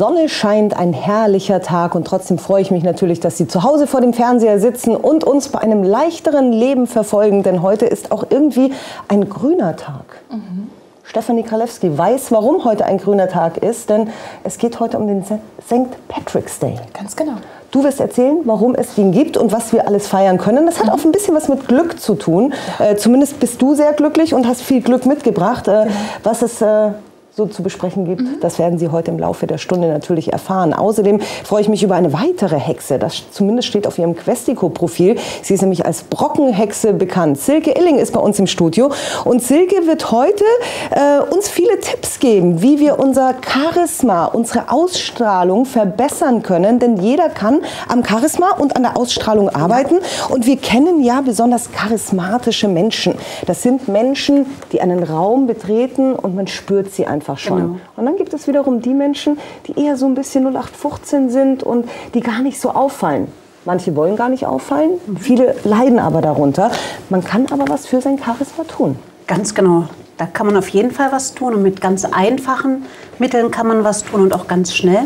Sonne scheint, ein herrlicher Tag und trotzdem freue ich mich natürlich, dass Sie zu Hause vor dem Fernseher sitzen und uns bei einem leichteren Leben verfolgen, denn heute ist auch irgendwie ein grüner Tag. Mhm. Stefanie Kralewski weiß, warum heute ein grüner Tag ist, denn es geht heute um den St. Patrick's Day. Ganz genau. Du wirst erzählen, warum es den gibt und was wir alles feiern können. Das hat mhm. auch ein bisschen was mit Glück zu tun. Äh, zumindest bist du sehr glücklich und hast viel Glück mitgebracht. Äh, genau. Was es äh, so zu besprechen gibt. Mhm. Das werden Sie heute im Laufe der Stunde natürlich erfahren. Außerdem freue ich mich über eine weitere Hexe. Das zumindest steht auf ihrem Questico-Profil. Sie ist nämlich als Brockenhexe bekannt. Silke Illing ist bei uns im Studio. Und Silke wird heute äh, uns viele Tipps geben, wie wir unser Charisma, unsere Ausstrahlung verbessern können. Denn jeder kann am Charisma und an der Ausstrahlung arbeiten. Und wir kennen ja besonders charismatische Menschen. Das sind Menschen, die einen Raum betreten und man spürt sie einfach einfach schon. Genau. Und dann gibt es wiederum die Menschen, die eher so ein bisschen 0815 sind und die gar nicht so auffallen. Manche wollen gar nicht auffallen, mhm. viele leiden aber darunter. Man kann aber was für sein Charisma tun. Ganz genau. Da kann man auf jeden Fall was tun und mit ganz einfachen Mitteln kann man was tun und auch ganz schnell.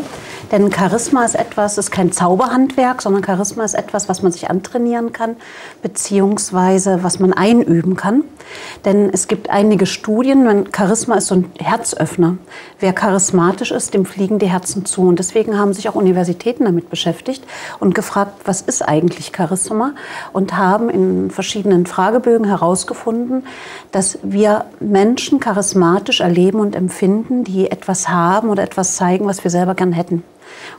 Denn Charisma ist etwas, ist kein Zauberhandwerk, sondern Charisma ist etwas, was man sich antrainieren kann, beziehungsweise was man einüben kann. Denn es gibt einige Studien, Charisma ist so ein Herzöffner. Wer charismatisch ist, dem fliegen die Herzen zu. Und deswegen haben sich auch Universitäten damit beschäftigt und gefragt, was ist eigentlich Charisma? Und haben in verschiedenen Fragebögen herausgefunden, dass wir Menschen charismatisch erleben und empfinden, die etwas haben oder etwas zeigen, was wir selber gern hätten.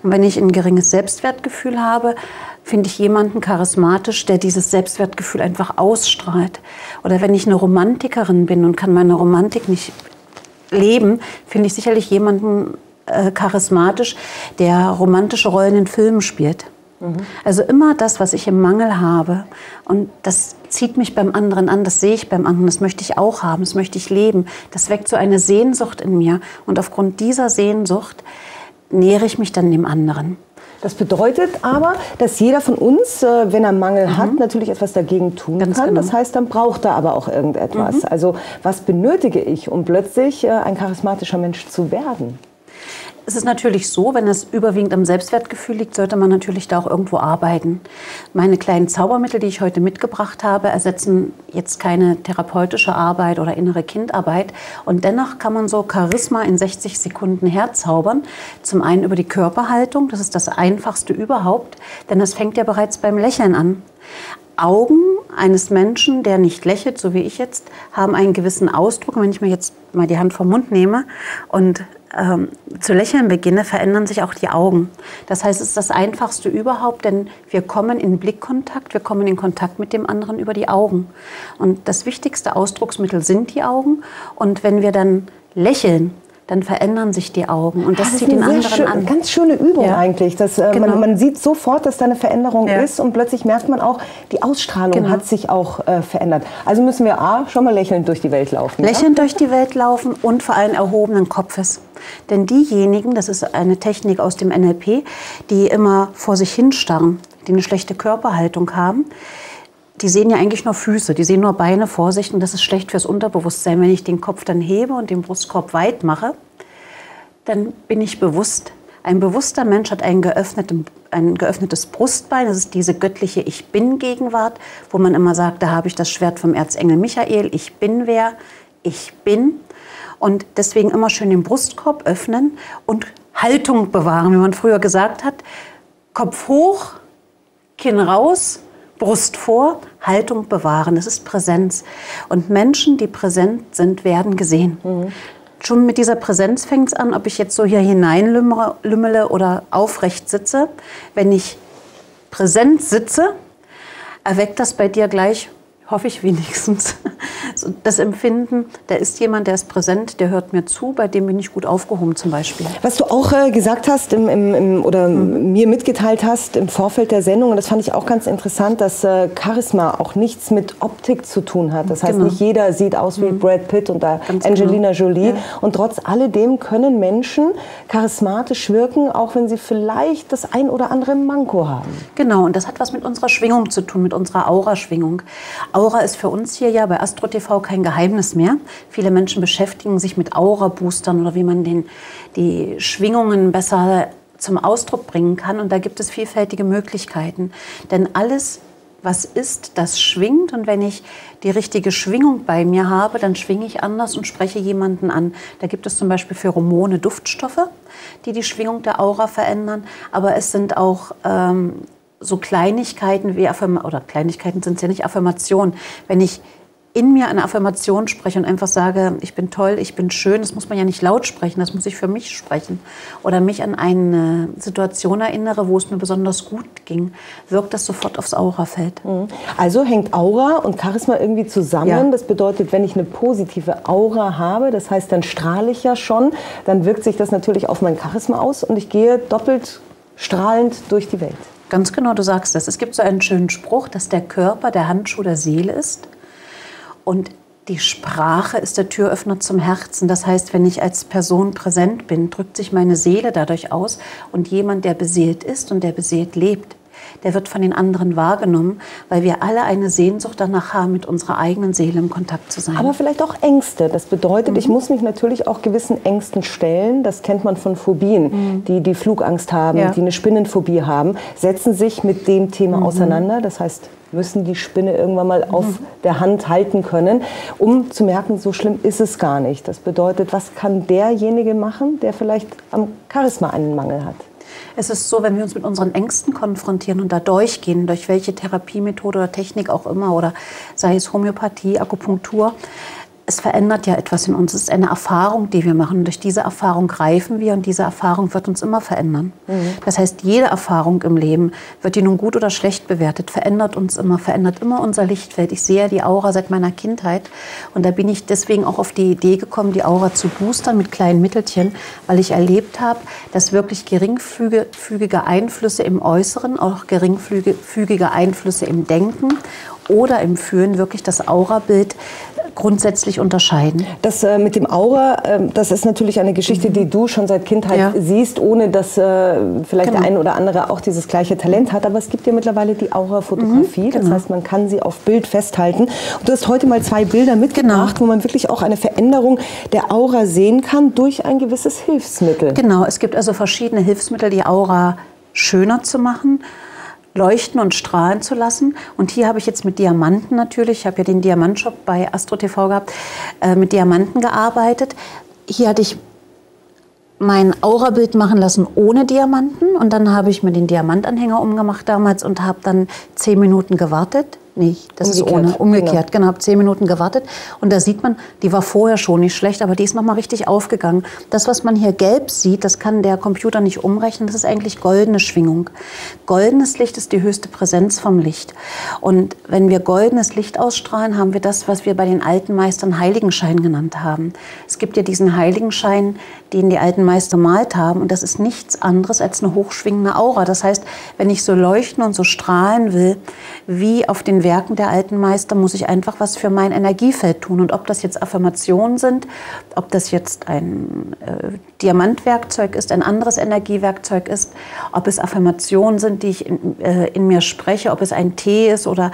Und wenn ich ein geringes Selbstwertgefühl habe, finde ich jemanden charismatisch, der dieses Selbstwertgefühl einfach ausstrahlt. Oder wenn ich eine Romantikerin bin und kann meine Romantik nicht leben, finde ich sicherlich jemanden äh, charismatisch, der romantische Rollen in Filmen spielt. Mhm. Also immer das, was ich im Mangel habe. Und das zieht mich beim anderen an, das sehe ich beim anderen, das möchte ich auch haben, das möchte ich leben. Das weckt so eine Sehnsucht in mir. Und aufgrund dieser Sehnsucht nähere ich mich dann dem anderen. Das bedeutet aber, dass jeder von uns, äh, wenn er Mangel mhm. hat, natürlich etwas dagegen tun Ganz kann. Genau. Das heißt, dann braucht er aber auch irgendetwas. Mhm. Also was benötige ich, um plötzlich äh, ein charismatischer Mensch zu werden? Es ist natürlich so, wenn es überwiegend am Selbstwertgefühl liegt, sollte man natürlich da auch irgendwo arbeiten. Meine kleinen Zaubermittel, die ich heute mitgebracht habe, ersetzen jetzt keine therapeutische Arbeit oder innere Kindarbeit. Und dennoch kann man so Charisma in 60 Sekunden herzaubern. Zum einen über die Körperhaltung, das ist das Einfachste überhaupt, denn das fängt ja bereits beim Lächeln an. Augen eines Menschen, der nicht lächelt, so wie ich jetzt, haben einen gewissen Ausdruck. wenn ich mir jetzt mal die Hand vom Mund nehme und ähm, zu lächeln beginne, verändern sich auch die Augen. Das heißt, es ist das Einfachste überhaupt, denn wir kommen in Blickkontakt, wir kommen in Kontakt mit dem anderen über die Augen. Und das wichtigste Ausdrucksmittel sind die Augen. Und wenn wir dann lächeln, dann verändern sich die Augen und das, das zieht den anderen schön, an. Ganz schöne Übung ja. eigentlich. Dass, äh, genau. man, man, sieht sofort, dass da eine Veränderung ja. ist und plötzlich merkt man auch, die Ausstrahlung genau. hat sich auch äh, verändert. Also müssen wir A, schon mal lächelnd durch die Welt laufen. Lächelnd ja? durch die Welt laufen und vor allem erhobenen Kopfes. Denn diejenigen, das ist eine Technik aus dem NLP, die immer vor sich hinstarren, die eine schlechte Körperhaltung haben, die sehen ja eigentlich nur Füße, die sehen nur Beine vor sich und das ist schlecht fürs Unterbewusstsein. Wenn ich den Kopf dann hebe und den Brustkorb weit mache, dann bin ich bewusst. Ein bewusster Mensch hat ein, ein geöffnetes Brustbein, das ist diese göttliche Ich Bin-Gegenwart, wo man immer sagt, da habe ich das Schwert vom Erzengel Michael, ich bin wer, ich bin. Und deswegen immer schön den Brustkorb öffnen und Haltung bewahren, wie man früher gesagt hat. Kopf hoch, Kinn raus, Brust vor, Haltung bewahren. Das ist Präsenz. Und Menschen, die präsent sind, werden gesehen. Mhm. Schon mit dieser Präsenz fängt es an, ob ich jetzt so hier hineinlümmele oder aufrecht sitze. Wenn ich präsent sitze, erweckt das bei dir gleich hoffe ich wenigstens, das Empfinden, da ist jemand, der ist präsent, der hört mir zu, bei dem bin ich gut aufgehoben zum Beispiel. Was du auch äh, gesagt hast im, im, im oder mhm. mir mitgeteilt hast im Vorfeld der Sendung, und das fand ich auch ganz interessant, dass äh, Charisma auch nichts mit Optik zu tun hat. Das heißt, genau. nicht jeder sieht aus wie mhm. Brad Pitt und ganz Angelina genau. Jolie. Ja. Und trotz alledem können Menschen charismatisch wirken, auch wenn sie vielleicht das ein oder andere Manko haben. Genau, und das hat was mit unserer Schwingung zu tun, mit unserer Aura-Schwingung. Aura ist für uns hier ja bei Astro Kein Geheimnis mehr. Viele Menschen beschäftigen sich mit Aura-Boostern oder wie man den, die Schwingungen besser zum Ausdruck bringen kann. Und da gibt es vielfältige Möglichkeiten. Denn alles, was ist, das schwingt. Und wenn ich die richtige Schwingung bei mir habe, dann schwinge ich anders und spreche jemanden an. Da gibt es zum Beispiel Pheromone, Duftstoffe, die die Schwingung der Aura verändern. Aber es sind auch ähm, so Kleinigkeiten wie Affirm oder Kleinigkeiten sind es ja nicht Affirmationen. Wenn ich in mir eine Affirmation spreche und einfach sage, ich bin toll, ich bin schön, das muss man ja nicht laut sprechen, das muss ich für mich sprechen. Oder mich an eine Situation erinnere, wo es mir besonders gut ging, wirkt das sofort aufs Aurafeld. Mhm. Also hängt Aura und Charisma irgendwie zusammen. Ja. Das bedeutet, wenn ich eine positive Aura habe, das heißt, dann strahle ich ja schon, dann wirkt sich das natürlich auf mein Charisma aus und ich gehe doppelt strahlend durch die Welt. Ganz genau, du sagst das. Es gibt so einen schönen Spruch, dass der Körper der Handschuh der Seele ist. Und die Sprache ist der Türöffner zum Herzen. Das heißt, wenn ich als Person präsent bin, drückt sich meine Seele dadurch aus. Und jemand, der beseelt ist und der beseelt lebt, der wird von den anderen wahrgenommen, weil wir alle eine Sehnsucht danach haben, mit unserer eigenen Seele im Kontakt zu sein. Aber vielleicht auch Ängste. Das bedeutet, mhm. ich muss mich natürlich auch gewissen Ängsten stellen. Das kennt man von Phobien, mhm. die die Flugangst haben, ja. die eine Spinnenphobie haben, setzen sich mit dem Thema mhm. auseinander. Das heißt, müssen die Spinne irgendwann mal auf mhm. der Hand halten können, um zu merken, so schlimm ist es gar nicht. Das bedeutet, was kann derjenige machen, der vielleicht am Charisma einen Mangel hat? Es ist so, wenn wir uns mit unseren Ängsten konfrontieren und da durchgehen, durch welche Therapiemethode oder Technik auch immer, oder sei es Homöopathie, Akupunktur, es verändert ja etwas in uns. Es ist eine Erfahrung, die wir machen. Durch diese Erfahrung greifen wir und diese Erfahrung wird uns immer verändern. Mhm. Das heißt, jede Erfahrung im Leben, wird die nun gut oder schlecht bewertet, verändert uns immer, verändert immer unser Lichtfeld. Ich sehe die Aura seit meiner Kindheit und da bin ich deswegen auch auf die Idee gekommen, die Aura zu boostern mit kleinen Mittelchen, weil ich erlebt habe, dass wirklich geringfügige Einflüsse im Äußeren, auch geringfügige Einflüsse im Denken oder im Fühlen wirklich das Aurabild grundsätzlich unterscheiden? Das äh, mit dem Aura, äh, das ist natürlich eine Geschichte, mhm. die du schon seit Kindheit ja. siehst, ohne dass äh, vielleicht genau. der eine oder andere auch dieses gleiche Talent hat. Aber es gibt ja mittlerweile die Aura-Fotografie. Mhm, genau. Das heißt, man kann sie auf Bild festhalten. Und du hast heute mal zwei Bilder mitgebracht, genau. wo man wirklich auch eine Veränderung der Aura sehen kann durch ein gewisses Hilfsmittel. Genau, es gibt also verschiedene Hilfsmittel, die Aura schöner zu machen leuchten und strahlen zu lassen. Und hier habe ich jetzt mit Diamanten natürlich, ich habe ja den Diamantshop bei Astro TV gehabt, äh, mit Diamanten gearbeitet. Hier hatte ich mein Aurabild machen lassen ohne Diamanten und dann habe ich mir den Diamantanhänger umgemacht damals und habe dann zehn Minuten gewartet nicht. Das Umgekehrt. ist ohne. Umgekehrt, genau. genau. Zehn Minuten gewartet. Und da sieht man, die war vorher schon nicht schlecht, aber die ist nochmal richtig aufgegangen. Das, was man hier gelb sieht, das kann der Computer nicht umrechnen. Das ist eigentlich goldene Schwingung. Goldenes Licht ist die höchste Präsenz vom Licht. Und wenn wir goldenes Licht ausstrahlen, haben wir das, was wir bei den alten Meistern Heiligenschein genannt haben. Es gibt ja diesen Heiligenschein, den die alten Meister malt haben. Und das ist nichts anderes als eine hochschwingende Aura. Das heißt, wenn ich so leuchten und so strahlen will, wie auf den Werken der alten Meister muss ich einfach was für mein Energiefeld tun. Und ob das jetzt Affirmationen sind, ob das jetzt ein äh, Diamantwerkzeug ist, ein anderes Energiewerkzeug ist, ob es Affirmationen sind, die ich in, äh, in mir spreche, ob es ein Tee ist oder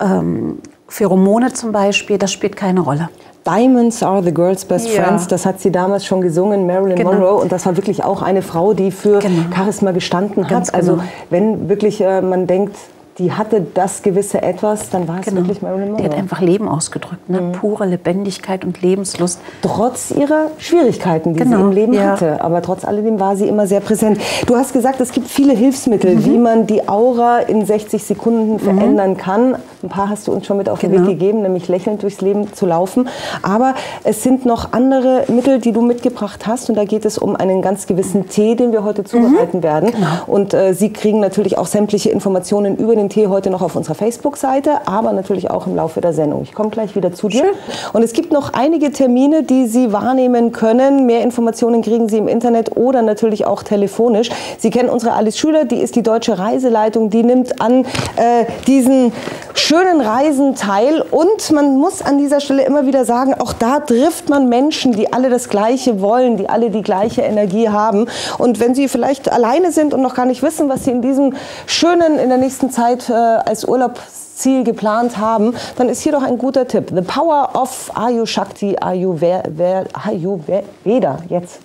ähm, Pheromone zum Beispiel, das spielt keine Rolle. Diamonds are the girl's best ja. friends. Das hat sie damals schon gesungen, Marilyn genau. Monroe. Und das war wirklich auch eine Frau, die für genau. Charisma gestanden Ganz hat. Also genau. wenn wirklich äh, man denkt, die hatte das gewisse Etwas, dann war es genau. wirklich Marilyn Monroe. Die hat einfach Leben ausgedrückt, ne? Mhm. pure Lebendigkeit und Lebenslust. Trotz ihrer Schwierigkeiten, die genau. sie im Leben ja. hatte. Aber trotz alledem war sie immer sehr präsent. Du hast gesagt, es gibt viele Hilfsmittel, mhm. wie man die Aura in 60 Sekunden mhm. verändern kann. Ein paar hast du uns schon mit auf den Weg genau. gegeben, nämlich lächelnd durchs Leben zu laufen. Aber es sind noch andere Mittel, die du mitgebracht hast. Und da geht es um einen ganz gewissen Tee, den wir heute zubereiten mhm. werden. Genau. Und äh, Sie kriegen natürlich auch sämtliche Informationen über den Tee heute noch auf unserer Facebook-Seite, aber natürlich auch im Laufe der Sendung. Ich komme gleich wieder zu dir. Schön. Und es gibt noch einige Termine, die Sie wahrnehmen können. Mehr Informationen kriegen Sie im Internet oder natürlich auch telefonisch. Sie kennen unsere Alice Schüler, die ist die deutsche Reiseleitung, die nimmt an äh, diesen schönen Reisen teil. Und man muss an dieser Stelle immer wieder sagen, auch da trifft man Menschen, die alle das Gleiche wollen, die alle die gleiche Energie haben. Und wenn Sie vielleicht alleine sind und noch gar nicht wissen, was Sie in diesem schönen, in der nächsten Zeit Zeit äh, als Urlaub Ziel geplant haben, dann ist hier doch ein guter Tipp. The Power of Ayushakti Ayurveda. Jetzt.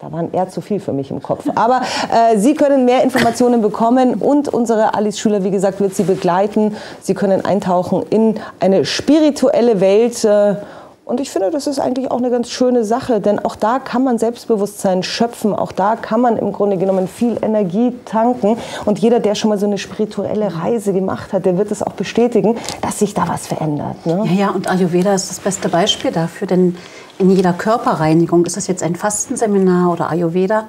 Da waren eher zu viel für mich im Kopf. Aber äh, Sie können mehr Informationen bekommen und unsere Alice Schüler, wie gesagt, wird Sie begleiten. Sie können eintauchen in eine spirituelle Welt. Äh, und ich finde, das ist eigentlich auch eine ganz schöne Sache, denn auch da kann man Selbstbewusstsein schöpfen, auch da kann man im Grunde genommen viel Energie tanken. Und jeder, der schon mal so eine spirituelle Reise gemacht hat, der wird es auch bestätigen, dass sich da was verändert. Ne? Ja, ja, und Ayurveda ist das beste Beispiel dafür, denn in jeder Körperreinigung, ist das jetzt ein Fastenseminar oder Ayurveda,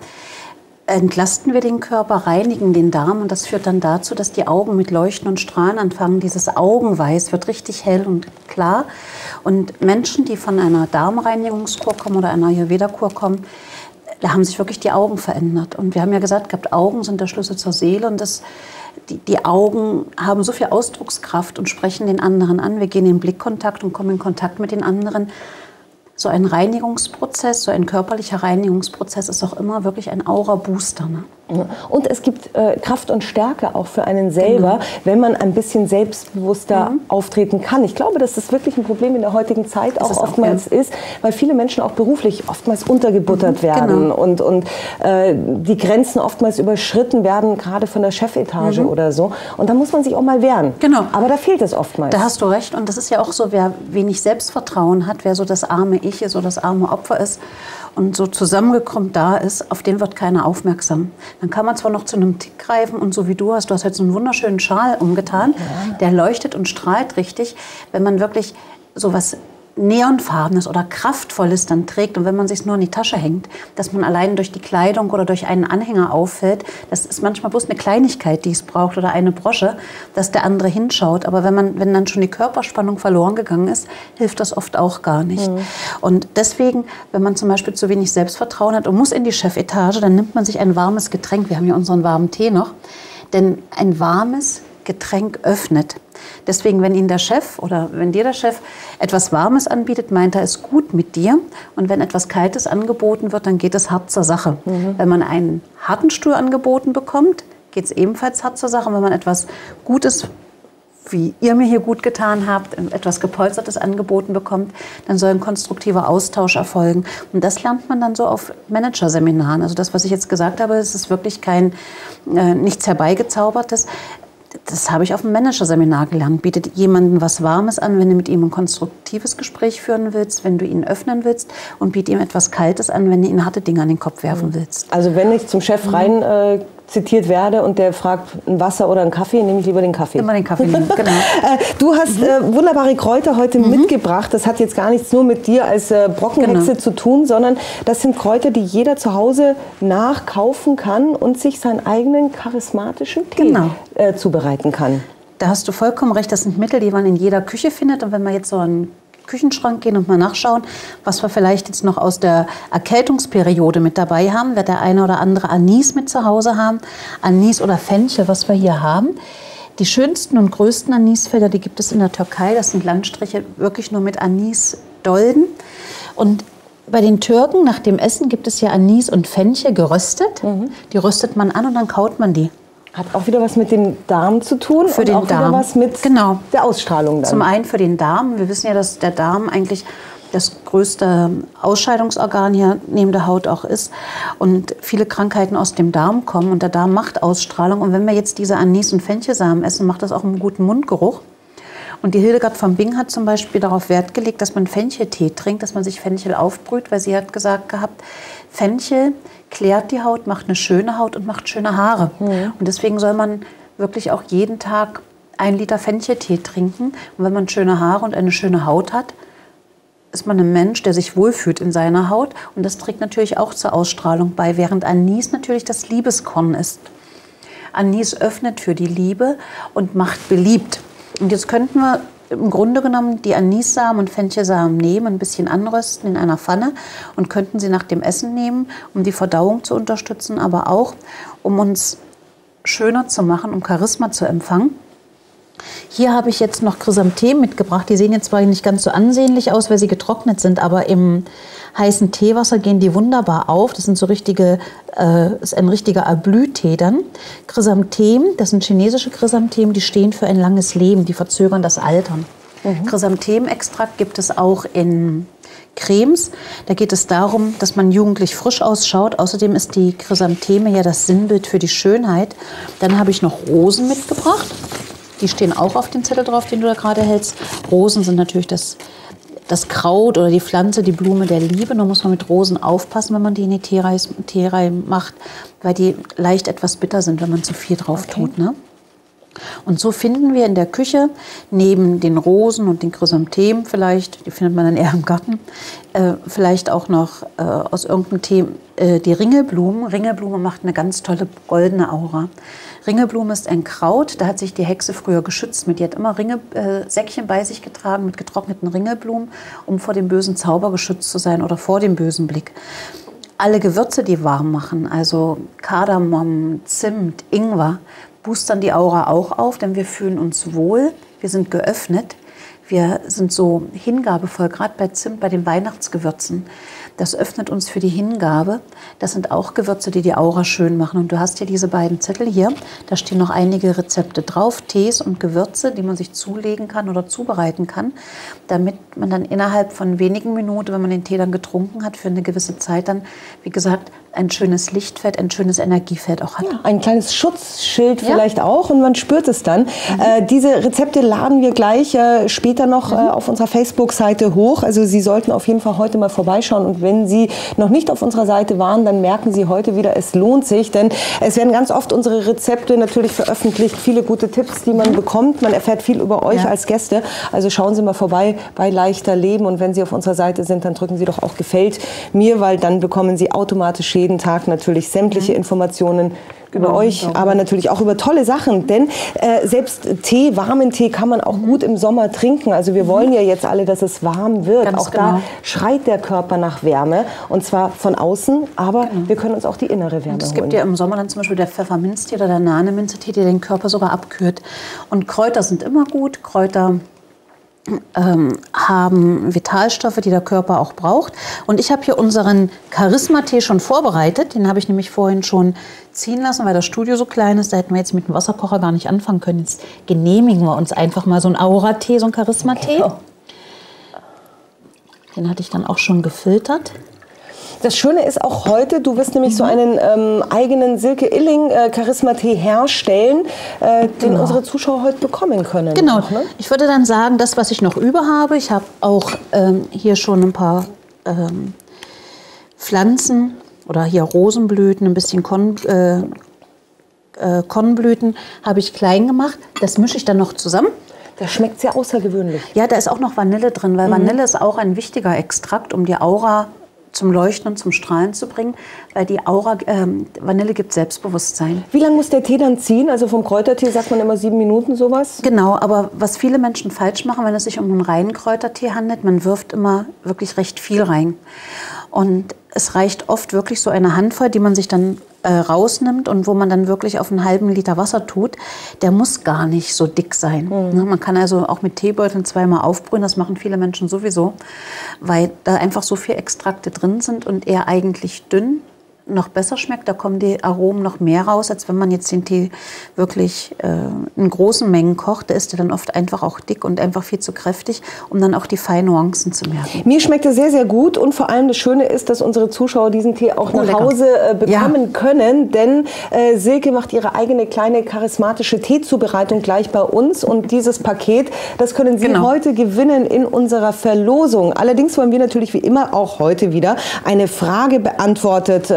entlasten wir den Körper, reinigen den Darm und das führt dann dazu, dass die Augen mit Leuchten und Strahlen anfangen. Dieses Augenweiß wird richtig hell und klar. Und Menschen, die von einer Darmreinigungskur kommen oder einer Ayurveda-Kur kommen, da haben sich wirklich die Augen verändert. Und wir haben ja gesagt, gehabt, Augen sind der Schlüssel zur Seele und das, die, die Augen haben so viel Ausdruckskraft und sprechen den anderen an. Wir gehen in Blickkontakt und kommen in Kontakt mit den anderen so ein Reinigungsprozess, so ein körperlicher Reinigungsprozess ist auch immer wirklich ein Aura-Booster. Ne? Und es gibt äh, Kraft und Stärke auch für einen selber, genau. wenn man ein bisschen selbstbewusster mhm. auftreten kann. Ich glaube, dass das wirklich ein Problem in der heutigen Zeit auch oftmals auch, ja. ist, weil viele Menschen auch beruflich oftmals untergebuttert mhm, werden genau. und, und äh, die Grenzen oftmals überschritten werden, gerade von der Chefetage mhm. oder so. Und da muss man sich auch mal wehren. Genau. Aber da fehlt es oftmals. Da hast du recht. Und das ist ja auch so, wer wenig Selbstvertrauen hat, wer so das arme Ich ist oder das arme Opfer ist und so zusammengekommen da ist, auf den wird keiner aufmerksam. Dann kann man zwar noch zu einem Tick greifen und so wie du hast, du hast jetzt so einen wunderschönen Schal umgetan, ja. der leuchtet und strahlt richtig. Wenn man wirklich sowas Neonfarbenes oder Kraftvolles dann trägt und wenn man sich nur in die Tasche hängt, dass man allein durch die Kleidung oder durch einen Anhänger auffällt, das ist manchmal bloß eine Kleinigkeit, die es braucht oder eine Brosche, dass der andere hinschaut. Aber wenn man, wenn dann schon die Körperspannung verloren gegangen ist, hilft das oft auch gar nicht. Mhm. Und deswegen, wenn man zum Beispiel zu wenig Selbstvertrauen hat und muss in die Chefetage, dann nimmt man sich ein warmes Getränk. Wir haben ja unseren warmen Tee noch. Denn ein warmes Getränk öffnet. Deswegen, wenn Ihnen der Chef oder wenn dir der Chef etwas Warmes anbietet, meint er es gut mit dir. Und wenn etwas Kaltes angeboten wird, dann geht es hart zur Sache. Mhm. Wenn man einen harten Stuhl angeboten bekommt, geht es ebenfalls hart zur Sache. Und wenn man etwas Gutes wie ihr mir hier gut getan habt, etwas Gepolstertes angeboten bekommt, dann soll ein konstruktiver Austausch erfolgen. Und das lernt man dann so auf Managerseminaren. Also das, was ich jetzt gesagt habe, ist, wirklich kein äh, nichts herbeigezaubertes das habe ich auf dem Managerseminar gelernt. Bietet jemandem was Warmes an, wenn du mit ihm ein konstruktives Gespräch führen willst, wenn du ihn öffnen willst und biete ihm etwas Kaltes an, wenn du ihm harte Dinge an den Kopf werfen mhm. willst. Also wenn ich zum Chef rein äh, zitiert werde und der fragt ein Wasser oder einen Kaffee, nehme ich lieber den Kaffee. Immer den Kaffee nehmen, genau. Äh, du hast mhm. äh, wunderbare Kräuter heute mhm. mitgebracht. Das hat jetzt gar nichts nur mit dir als äh, Brockenhexe genau. zu tun, sondern das sind Kräuter, die jeder zu Hause nachkaufen kann und sich seinen eigenen charismatischen Tee genau. äh, zubereiten kann. Da hast du vollkommen recht. Das sind Mittel, die man in jeder Küche findet. Und wenn man jetzt so einen Küchenschrank gehen und mal nachschauen, was wir vielleicht jetzt noch aus der Erkältungsperiode mit dabei haben. Wird der eine oder andere Anis mit zu Hause haben. Anis oder Fenchel, was wir hier haben. Die schönsten und größten Anisfelder, die gibt es in der Türkei. Das sind Landstriche wirklich nur mit Anisdolden. Und bei den Türken nach dem Essen gibt es ja Anis und Fenchel geröstet. Mhm. Die röstet man an und dann kaut man die. Hat auch wieder was mit dem Darm zu tun für und den auch Darm. wieder was mit genau. der Ausstrahlung. Dann. Zum einen für den Darm. Wir wissen ja, dass der Darm eigentlich das größte Ausscheidungsorgan hier neben der Haut auch ist und viele Krankheiten aus dem Darm kommen und der Darm macht Ausstrahlung und wenn wir jetzt diese Anis- und Fenchelsamen essen, macht das auch einen guten Mundgeruch. Und die Hildegard von Bing hat zum Beispiel darauf Wert gelegt, dass man Fencheltee trinkt, dass man sich Fenchel aufbrüht, weil sie hat gesagt gehabt, Fenchel klärt die Haut, macht eine schöne Haut und macht schöne Haare. Mhm. Und deswegen soll man wirklich auch jeden Tag ein Liter Fencheltee trinken. Und wenn man schöne Haare und eine schöne Haut hat, ist man ein Mensch, der sich wohlfühlt in seiner Haut. Und das trägt natürlich auch zur Ausstrahlung bei, während Anis natürlich das Liebeskorn ist. Anis öffnet für die Liebe und macht beliebt. Und jetzt könnten wir im Grunde genommen die Anissamen und Fenchelsamen nehmen, ein bisschen anrösten in einer Pfanne und könnten sie nach dem Essen nehmen, um die Verdauung zu unterstützen, aber auch um uns schöner zu machen, um Charisma zu empfangen. Hier habe ich jetzt noch Chrysanthemen mitgebracht. Die sehen jetzt zwar nicht ganz so ansehnlich aus, weil sie getrocknet sind, aber im heißen Teewasser gehen die wunderbar auf. Das sind so richtige, äh, ist ein richtiger Ablühtee dann. Chrysanthemen, das sind chinesische Chrysanthemen, die stehen für ein langes Leben, die verzögern das Altern. Mhm. Chrysanthemenextrakt gibt es auch in Cremes. Da geht es darum, dass man jugendlich frisch ausschaut. Außerdem ist die Chrysantheme ja das Sinnbild für die Schönheit. Dann habe ich noch Rosen mitgebracht. Die stehen auch auf dem Zettel drauf, den du da gerade hältst. Rosen sind natürlich das, das Kraut oder die Pflanze, die Blume der Liebe. Da muss man mit Rosen aufpassen, wenn man die in die Teereihe macht, weil die leicht etwas bitter sind, wenn man zu viel drauf okay. tut. Ne? Und so finden wir in der Küche neben den Rosen und den Chrysanthemen vielleicht, die findet man dann eher im Garten, äh, vielleicht auch noch äh, aus irgendeinem Tee äh, die Ringelblume. Ringelblume macht eine ganz tolle goldene Aura. Ringelblume ist ein Kraut, da hat sich die Hexe früher geschützt mit. Die hat immer Ringelsäckchen äh, bei sich getragen mit getrockneten Ringelblumen, um vor dem bösen Zauber geschützt zu sein oder vor dem bösen Blick alle Gewürze, die warm machen, also Kardamom, Zimt, Ingwer, boostern die Aura auch auf, denn wir fühlen uns wohl, wir sind geöffnet, wir sind so hingabevoll, gerade bei Zimt, bei den Weihnachtsgewürzen. Das öffnet uns für die Hingabe. Das sind auch Gewürze, die die Aura schön machen. Und du hast ja diese beiden Zettel hier. Da stehen noch einige Rezepte drauf, Tees und Gewürze, die man sich zulegen kann oder zubereiten kann, damit man dann innerhalb von wenigen Minuten, wenn man den Tee dann getrunken hat, für eine gewisse Zeit dann, wie gesagt, ein schönes Lichtfeld, ein schönes Energiefeld auch hat. Ja, ein kleines Schutzschild ja. vielleicht auch und man spürt es dann. Mhm. Äh, diese Rezepte laden wir gleich äh, später noch mhm. äh, auf unserer Facebook-Seite hoch. Also Sie sollten auf jeden Fall heute mal vorbeischauen und wenn Sie noch nicht auf unserer Seite waren, dann merken Sie heute wieder, es lohnt sich, denn es werden ganz oft unsere Rezepte natürlich veröffentlicht, viele gute Tipps, die man mhm. bekommt. Man erfährt viel über euch ja. als Gäste. Also schauen Sie mal vorbei bei Leichter Leben und wenn Sie auf unserer Seite sind, dann drücken Sie doch auch gefällt mir, weil dann bekommen Sie automatisch jeden Tag natürlich sämtliche mhm. Informationen über ja, euch, aber natürlich auch über tolle Sachen. Denn äh, selbst Tee, warmen Tee kann man auch mhm. gut im Sommer trinken. Also wir wollen ja jetzt alle, dass es warm wird. Ganz auch genau. da schreit der Körper nach Wärme. Und zwar von außen, aber genau. wir können uns auch die innere Wärme und Es gibt holen. ja im Sommer dann zum Beispiel der Pfefferminztee oder der Nahneminztee, der den Körper sogar abkühlt. Und Kräuter sind immer gut. Kräuter ähm, haben Vitalstoffe, die der Körper auch braucht. Und ich habe hier unseren Charisma-Tee schon vorbereitet. Den habe ich nämlich vorhin schon ziehen lassen, weil das Studio so klein ist. Da hätten wir jetzt mit dem Wasserkocher gar nicht anfangen können. Jetzt genehmigen wir uns einfach mal so einen Aura-Tee, so einen Charisma-Tee. Genau. Den hatte ich dann auch schon gefiltert. Das Schöne ist auch heute, du wirst nämlich mhm. so einen ähm, eigenen Silke Illing äh, Charisma Tee herstellen, äh, den genau. unsere Zuschauer heute bekommen können. Genau. Auch, ne? Ich würde dann sagen, das, was ich noch über habe, ich habe auch ähm, hier schon ein paar ähm, Pflanzen oder hier Rosenblüten, ein bisschen Kon, äh, äh, Kornblüten habe ich klein gemacht. Das mische ich dann noch zusammen. Das schmeckt sehr außergewöhnlich. Ja, da ist auch noch Vanille drin, weil mhm. Vanille ist auch ein wichtiger Extrakt, um die Aura zum Leuchten und zum Strahlen zu bringen, weil die Aura, ähm, Vanille gibt Selbstbewusstsein. Wie lange muss der Tee dann ziehen? Also vom Kräutertee sagt man immer sieben Minuten sowas? Genau, aber was viele Menschen falsch machen, wenn es sich um einen reinen Kräutertee handelt, man wirft immer wirklich recht viel rein. Und es reicht oft wirklich so eine Handvoll, die man sich dann äh, rausnimmt und wo man dann wirklich auf einen halben Liter Wasser tut, der muss gar nicht so dick sein. Mhm. Ne, man kann also auch mit Teebeuteln zweimal aufbrühen, das machen viele Menschen sowieso, weil da einfach so viel Extrakte drin sind und er eigentlich dünn noch besser schmeckt. Da kommen die Aromen noch mehr raus, als wenn man jetzt den Tee wirklich äh, in großen Mengen kocht. Da ist der dann oft einfach auch dick und einfach viel zu kräftig, um dann auch die feinen Nuancen zu merken. Mir schmeckt er sehr, sehr gut und vor allem das Schöne ist, dass unsere Zuschauer diesen Tee auch oh, nach lecker. Hause äh, bekommen ja. können, denn äh, Silke macht ihre eigene kleine charismatische Teezubereitung gleich bei uns und dieses Paket, das können Sie genau. heute gewinnen in unserer Verlosung. Allerdings wollen wir natürlich wie immer auch heute wieder eine Frage beantwortet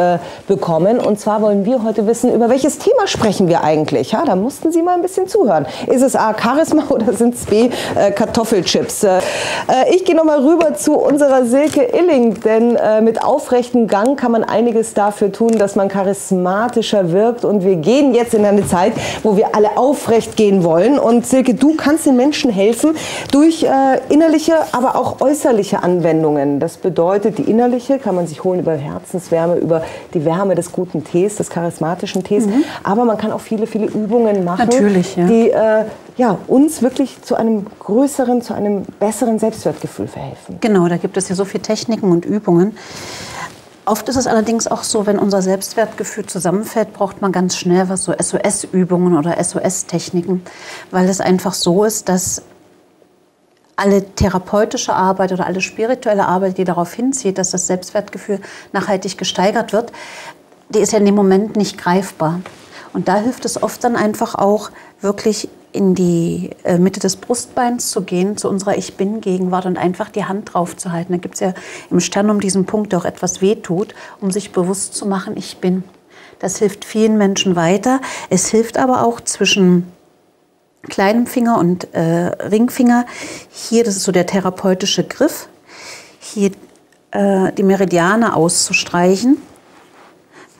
bekommen. Und zwar wollen wir heute wissen, über welches Thema sprechen wir eigentlich? Ja, da mussten Sie mal ein bisschen zuhören. Ist es A, Charisma oder sind es B, äh, Kartoffelchips? Äh, äh ich gehe nochmal rüber zu unserer Silke Illing, denn äh, mit aufrechtem Gang kann man einiges dafür tun, dass man charismatischer wirkt. Und wir gehen jetzt in eine Zeit, wo wir alle aufrecht gehen wollen. Und Silke, du kannst den Menschen helfen durch äh, innerliche, aber auch äußerliche Anwendungen. Das bedeutet, die innerliche kann man sich holen über Herzenswärme, über die Wärme des guten Tees, des charismatischen Tees. Mhm. Aber man kann auch viele, viele Übungen machen, ja. die äh, ja, uns wirklich zu einem größeren, zu einem besseren Selbstwertgefühl verhelfen. Genau, da gibt es ja so viele Techniken und Übungen. Oft ist es allerdings auch so, wenn unser Selbstwertgefühl zusammenfällt, braucht man ganz schnell was so SOS-Übungen oder SOS-Techniken, weil es einfach so ist, dass alle therapeutische Arbeit oder alle spirituelle Arbeit, die darauf hinzieht, dass das Selbstwertgefühl nachhaltig gesteigert wird, die ist ja in dem Moment nicht greifbar. Und da hilft es oft dann einfach auch wirklich in die äh, Mitte des Brustbeins zu gehen, zu unserer Ich Bin-Gegenwart und einfach die Hand drauf zu halten. Da gibt es ja im Stern um diesen Punkt, der auch etwas wehtut, um sich bewusst zu machen, ich bin. Das hilft vielen Menschen weiter. Es hilft aber auch zwischen kleinem Finger und äh, Ringfinger. Hier, das ist so der therapeutische Griff, hier äh, die Meridiane auszustreichen.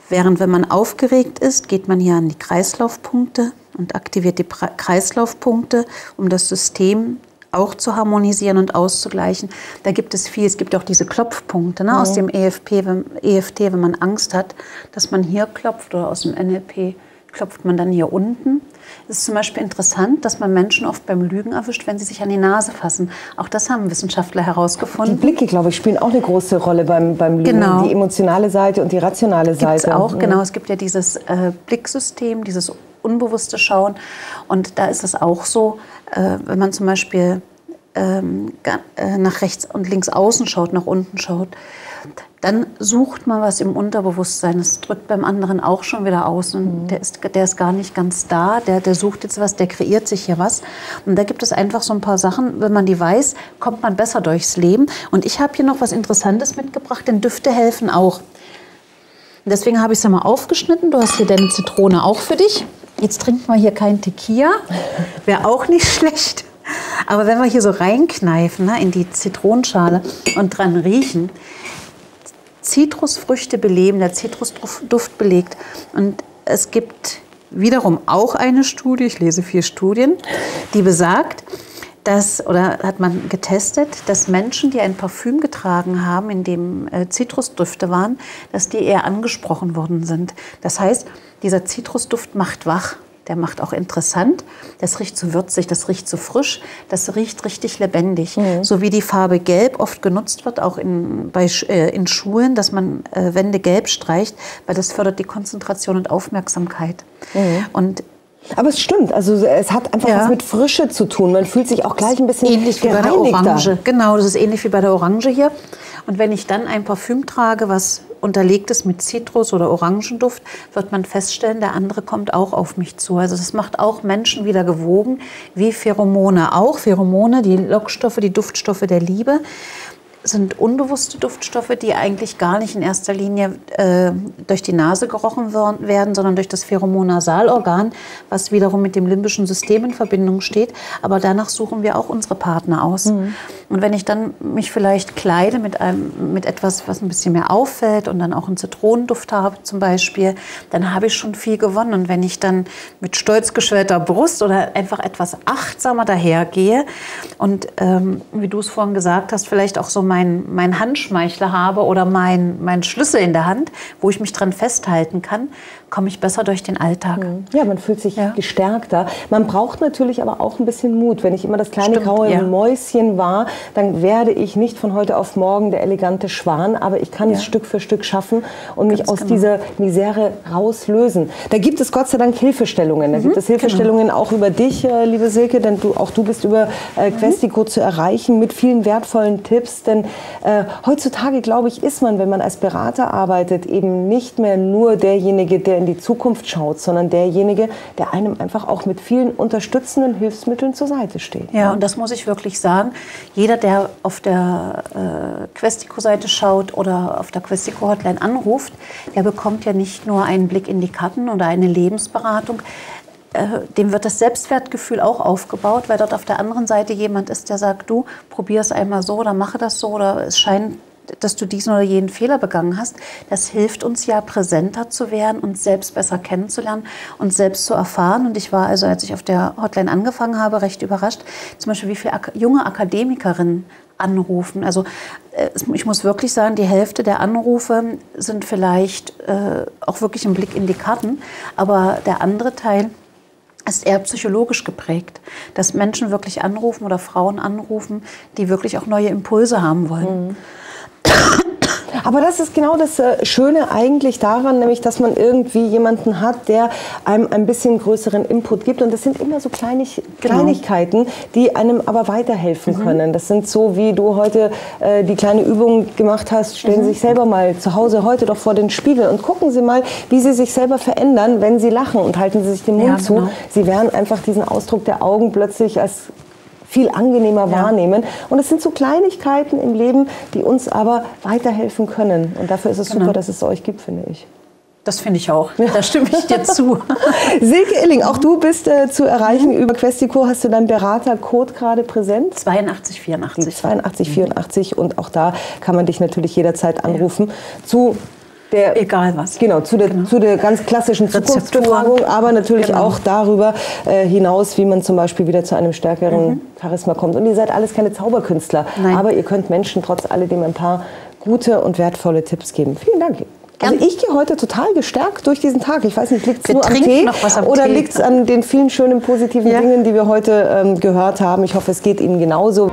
Während wenn man aufgeregt ist, geht man hier an die Kreislaufpunkte und aktiviert die pra Kreislaufpunkte, um das System auch zu harmonisieren und auszugleichen. Da gibt es viel. Es gibt auch diese Klopfpunkte ne, mhm. aus dem EFP, wenn, EFT, wenn man Angst hat, dass man hier klopft oder aus dem NLP klopft man dann hier unten. Es ist zum Beispiel interessant, dass man Menschen oft beim Lügen erwischt, wenn sie sich an die Nase fassen. Auch das haben Wissenschaftler herausgefunden. Die Blicke, glaube ich, spielen auch eine große Rolle beim, beim Lügen. Genau. Die emotionale Seite und die rationale Seite. Gibt's auch, mhm. genau. Es gibt ja dieses äh, Blicksystem, dieses unbewusste Schauen. Und da ist es auch so, äh, wenn man zum Beispiel ähm, äh, nach rechts und links außen schaut, nach unten schaut, dann sucht man was im Unterbewusstsein. Das drückt beim anderen auch schon wieder aus. Und mhm. der, ist, der ist gar nicht ganz da. Der, der sucht jetzt was, der kreiert sich hier was. Und da gibt es einfach so ein paar Sachen. Wenn man die weiß, kommt man besser durchs Leben. Und ich habe hier noch was Interessantes mitgebracht, denn Düfte helfen auch. Deswegen habe ich es mal aufgeschnitten. Du hast hier deine Zitrone auch für dich. Jetzt trinken wir hier kein Tequila. Wäre auch nicht schlecht. Aber wenn wir hier so reinkneifen ne, in die Zitronenschale und dran riechen, Zitrusfrüchte beleben, der Zitrusduft belegt. Und es gibt wiederum auch eine Studie, ich lese vier Studien, die besagt, dass, oder hat man getestet, dass Menschen, die ein Parfüm getragen haben, in dem äh, Zitrusdüfte waren, dass die eher angesprochen worden sind. Das heißt, dieser Zitrusduft macht wach der macht auch interessant. Das riecht so würzig, das riecht so frisch, das riecht richtig lebendig. Mhm. So wie die Farbe Gelb oft genutzt wird, auch in, bei, äh, in Schulen, dass man äh, Wände gelb streicht, weil das fördert die Konzentration und Aufmerksamkeit. Mhm. Und aber es stimmt, also es hat einfach ja. was mit Frische zu tun. Man fühlt sich auch gleich ein bisschen ähnlich wie bei der Orange. Genau, das ist ähnlich wie bei der Orange hier. Und wenn ich dann ein Parfüm trage, was unterlegt ist mit Zitrus- oder Orangenduft, wird man feststellen, der andere kommt auch auf mich zu. Also das macht auch Menschen wieder gewogen, wie Pheromone auch. Pheromone, die Lockstoffe, die Duftstoffe der Liebe sind unbewusste Duftstoffe, die eigentlich gar nicht in erster Linie äh, durch die Nase gerochen werden, sondern durch das Pheromonasalorgan, was wiederum mit dem limbischen System in Verbindung steht. Aber danach suchen wir auch unsere Partner aus. Mhm. Und wenn ich dann mich vielleicht kleide mit, einem, mit etwas, was ein bisschen mehr auffällt und dann auch einen Zitronenduft habe zum Beispiel, dann habe ich schon viel gewonnen. Und wenn ich dann mit stolz geschwellter Brust oder einfach etwas achtsamer dahergehe und ähm, wie du es vorhin gesagt hast, vielleicht auch so mein, mein Handschmeichler habe oder mein, mein Schlüssel in der Hand, wo ich mich dran festhalten kann, komme ich besser durch den Alltag. Mhm. Ja, man fühlt sich ja. gestärkter. Man braucht natürlich aber auch ein bisschen Mut. Wenn ich immer das kleine Stimmt, graue ja. Mäuschen war, dann werde ich nicht von heute auf morgen der elegante Schwan, aber ich kann ja. es Stück für Stück schaffen und mich Ganz aus genau. dieser Misere rauslösen. Da gibt es Gott sei Dank Hilfestellungen. Da mhm, gibt es Hilfestellungen genau. auch über dich, äh, liebe Silke, denn du, auch du bist über äh, mhm. Questico mhm. zu erreichen mit vielen wertvollen Tipps. Denn äh, heutzutage, glaube ich, ist man, wenn man als Berater arbeitet, eben nicht mehr nur derjenige, der in die Zukunft schaut, sondern derjenige, der einem einfach auch mit vielen unterstützenden Hilfsmitteln zur Seite steht. Ja, und das muss ich wirklich sagen. Jeder, der auf der äh, Questico-Seite schaut oder auf der Questico-Hotline anruft, der bekommt ja nicht nur einen Blick in die Karten oder eine Lebensberatung, dem wird das Selbstwertgefühl auch aufgebaut, weil dort auf der anderen Seite jemand ist, der sagt, du, probier es einmal so oder mache das so oder es scheint dass du diesen oder jenen Fehler begangen hast, das hilft uns ja präsenter zu werden, uns selbst besser kennenzulernen, uns selbst zu erfahren. Und ich war also, als ich auf der Hotline angefangen habe, recht überrascht, zum Beispiel, wie viele junge Akademikerinnen anrufen. Also äh, ich muss wirklich sagen, die Hälfte der Anrufe sind vielleicht äh, auch wirklich ein Blick in die Karten, aber der andere Teil ist eher psychologisch geprägt, dass Menschen wirklich anrufen oder Frauen anrufen, die wirklich auch neue Impulse haben wollen. Mhm. Aber das ist genau das äh, Schöne eigentlich daran, nämlich, dass man irgendwie jemanden hat, der einem ein bisschen größeren Input gibt. Und das sind immer so Kleinig genau. Kleinigkeiten, die einem aber weiterhelfen mhm. können. Das sind so, wie du heute äh, die kleine Übung gemacht hast. Stellen mhm. Sie sich selber mal zu Hause heute doch vor den Spiegel und gucken Sie mal, wie Sie sich selber verändern, wenn Sie lachen und halten Sie sich den Mund ja, zu. Genau. Sie werden einfach diesen Ausdruck der Augen plötzlich als viel angenehmer ja. wahrnehmen. Und es sind so Kleinigkeiten im Leben, die uns aber weiterhelfen können. Und dafür ist es genau. super, dass es euch gibt, finde ich. Das finde ich auch. Da stimme ich dir zu. Silke Illing, auch du bist äh, zu erreichen mhm. über Questico. Hast du deinen Beratercode gerade präsent? 8284. 8284 und auch da kann man dich natürlich jederzeit anrufen ja. zu der, Egal was. Genau, zu der, genau. zu der ganz klassischen Zukunftsbefragung, aber natürlich genau. auch darüber äh, hinaus, wie man zum Beispiel wieder zu einem stärkeren mhm. Charisma kommt. Und ihr seid alles keine Zauberkünstler, Nein. aber ihr könnt Menschen trotz alledem ein paar gute und wertvolle Tipps geben. Vielen Dank. Also ich gehe heute total gestärkt durch diesen Tag. Ich weiß nicht, liegt es nur am Tee am oder liegt es an den vielen schönen positiven ja. Dingen, die wir heute ähm, gehört haben. Ich hoffe, es geht Ihnen genauso.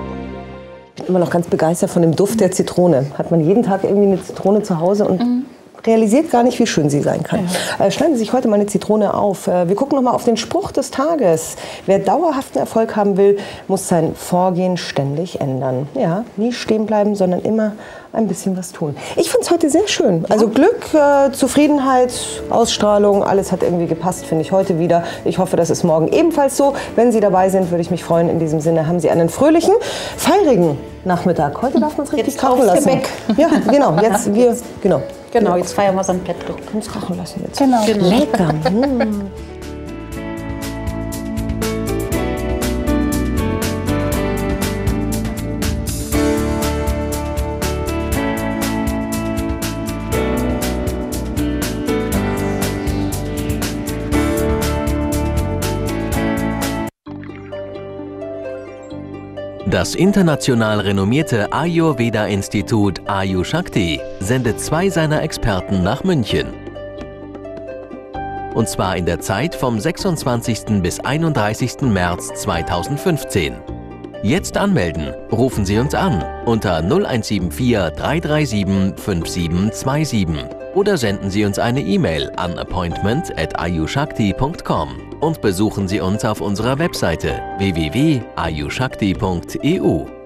Ich bin immer noch ganz begeistert von dem Duft der Zitrone. Hat man jeden Tag irgendwie eine Zitrone zu Hause und mhm realisiert gar nicht, wie schön sie sein kann. Ja. Äh, schneiden Sie sich heute mal eine Zitrone auf. Äh, wir gucken noch mal auf den Spruch des Tages. Wer dauerhaften Erfolg haben will, muss sein Vorgehen ständig ändern. Ja, nie stehen bleiben, sondern immer ein bisschen was tun. Ich finde es heute sehr schön. Also Glück, äh, Zufriedenheit, Ausstrahlung, alles hat irgendwie gepasst, finde ich heute wieder. Ich hoffe, das ist morgen ebenfalls so. Wenn Sie dabei sind, würde ich mich freuen. In diesem Sinne haben Sie einen fröhlichen, feurigen Nachmittag. Heute darf man es richtig krachen lassen. Gebäck. Ja, genau. Jetzt wir, genau. Genau, jetzt feiern wir St. Petro. Können es krachen lassen jetzt. Genau. genau. Lecker. mm. Das international renommierte Ayurveda-Institut Ayushakti sendet zwei seiner Experten nach München. Und zwar in der Zeit vom 26. bis 31. März 2015. Jetzt anmelden. Rufen Sie uns an unter 0174 337 5727 oder senden Sie uns eine E-Mail an appointment at ayushakti.com und besuchen Sie uns auf unserer Webseite www.ayushakti.eu.